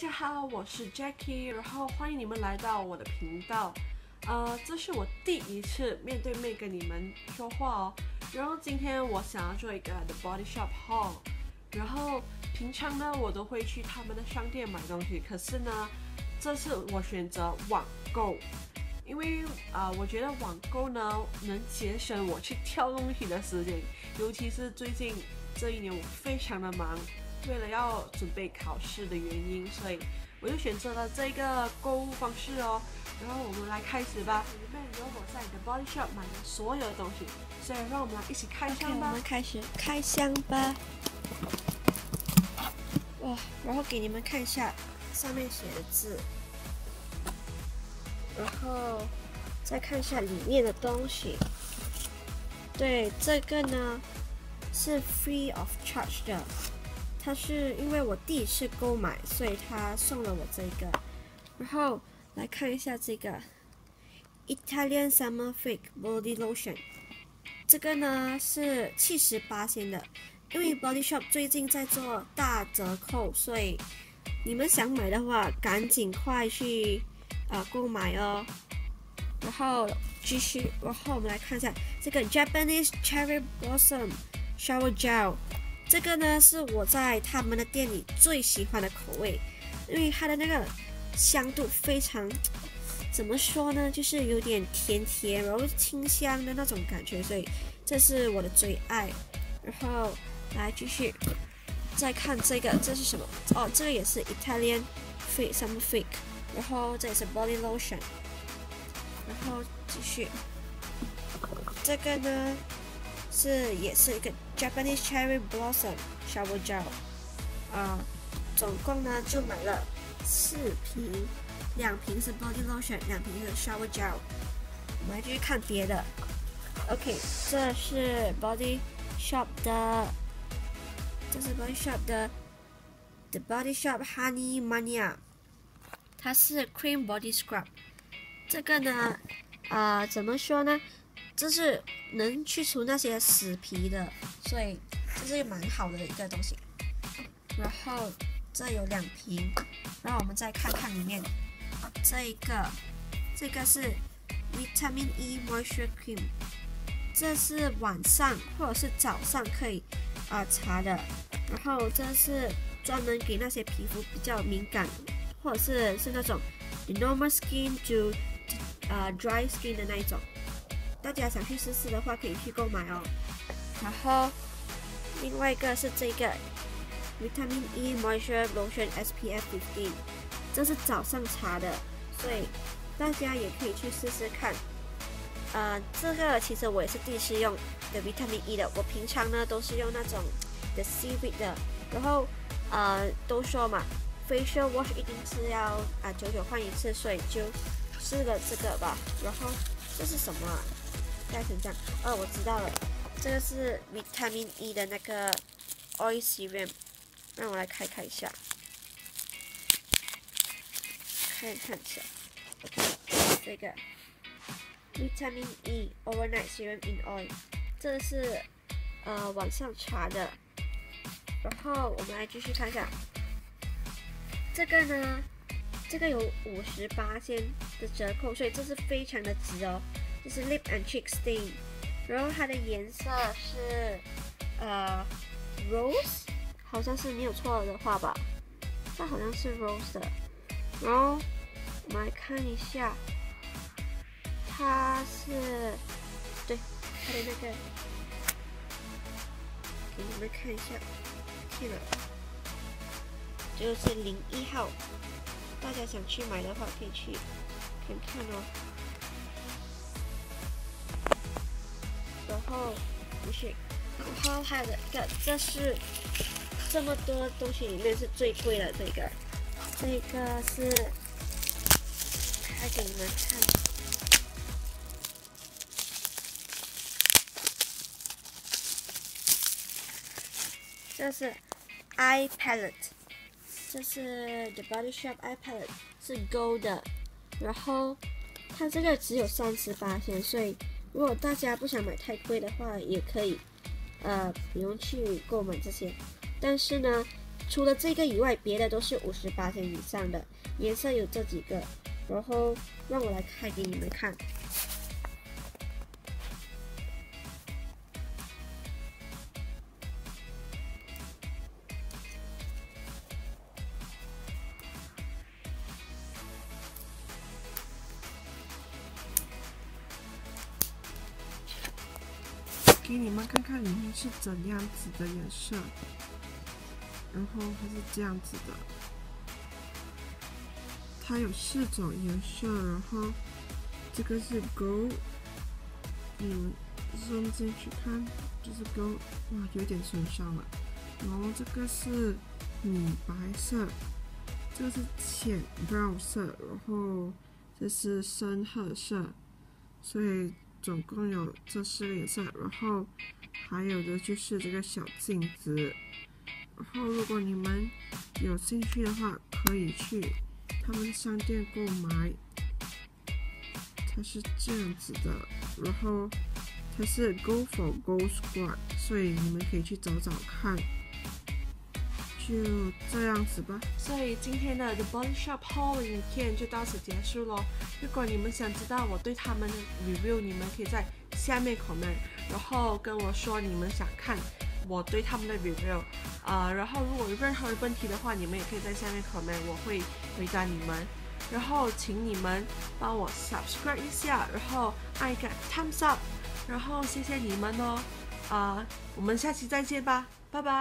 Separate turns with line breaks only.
大家好，我是 Jackie，然后欢迎你们来到我的频道。呃，这是我第一次面对面跟你们说话哦。然后今天我想要做一个 The Body Shop Haul。然后平常呢，我都会去他们的商店买东西，可是呢，这次我选择网购，因为啊，我觉得网购呢能节省我去挑东西的时间，尤其是最近这一年我非常的忙。为了要准备考试的原因，所以我就选择了这个购物方式哦。然后我们来开始吧。里面有我在 The Body Shop 买的所有的东西，所以让我们来一起开箱吧。
我们开始开箱吧。哇，然后给你们看一下上面写的字，然后再看一下里面的东西。对，这个呢是 free of charge 的。它是因为我第一次购买，所以他送了我这个。然后来看一下这个 Italian Summer Freak Body Lotion，这个呢是七十八仙的，因为 Body Shop 最近在做大折扣，所以你们想买的话，赶紧快去啊购买哦。然后继续，然后我们来看一下这个 Japanese Cherry Blossom Shower Gel。这个呢是我在他们的店里最喜欢的口味，因为它的那个香度非常，怎么说呢，就是有点甜甜，然后清香的那种感觉，所以这是我的最爱。然后来继续再看这个，这是什么？哦，这个也是 Italian Fake Some Fake，然后这也是 Body Lotion，然后继续这个呢。是，也是一个 Japanese Cherry Blossom Shower Gel，啊，总共呢就买了四瓶，两瓶是 Body Lotion，两瓶是 Shower Gel。我们来继续看别的。OK，这是 Body Shop 的，这是 Body Shop 的 The Body Shop Honey Mania，它是 Cream Body Scrub。这个呢，啊，怎么说呢？这是能去除那些死皮的，所以这是蛮好的一个东西。然后这有两瓶，然后我们再看看里面，这一个这个是 Vitamin E Moisture Cream，这是晚上或者是早上可以啊擦的。然后这是专门给那些皮肤比较敏感，或者是是那种 normal skin to 啊 dry skin 的那一种。大家想去试试的话，可以去购买哦。然后另外一个是这个 Vitamin E Moisture Lotion SPF 15，这是早上擦的，所以大家也可以去试试看。呃，这个其实我也是第一次用的 Vitamin E 的，我平常呢都是用那种 The Seaweed 的。然后呃都说嘛，Facial Wash 一定是要啊九九换一次，所以就试了这个吧。然后这是什么？盖成这样，哦，我知道了，这个是 Vitamin E 的那个 Oil Serum，让我来开开一下，看看一下。这个。Vitamin E Overnight Serum in Oil，这是呃网上查的，然后我们来继续看一下，这个呢，这个有五十八千的折扣，所以这是非常的值哦。这是 lip and cheek stain，然后它的颜色是呃 rose，好像是没有错的话吧，它好像是 rose 的。然后我们来看一下，它是对它的那个，给你们看一下，天了，就是零一号，大家想去买的话可以去看看哦。然后不是，然后还有一个，这是这么多东西里面是最贵的这个，这个是开给你们看，这是 eye palette，这是 The Body Shop eye palette，是 gold 的，然后它这个只有三十八千，所以。如果大家不想买太贵的话，也可以，呃，不用去购买这些。但是呢，除了这个以外，别的都是五十八天以上的，颜色有这几个。然后让我来开给你们看。
给你们看看里面是怎样子的颜色，然后它是这样子的，它有四种颜色，然后这个是 gold，嗯，zoom 进去看就是 gold，哇，有点损伤了，然后这个是米白色，这个是浅 brown 色，然后这是深褐色，所以。总共有这四个颜色，然后还有的就是这个小镜子。然后如果你们有兴趣的话，可以去他们商店购买。它是这样子的，然后它是 Go for Go Squad，所以你们可以去找找看。就这样子吧。所以今天的 The Body Shop Haul 影片就到此结束喽。如果你们想知道我对他们的 review，你们可以在下面 comment，然后跟我说你们想看我对他们的 review。啊，然后如果有任何问题的话，你们也可以在下面 comment，我会回答你们。然后请你们帮我 subscribe 一下，然后按一个 thumbs up，然后谢谢你们哦。啊，我们下期再见吧，拜拜。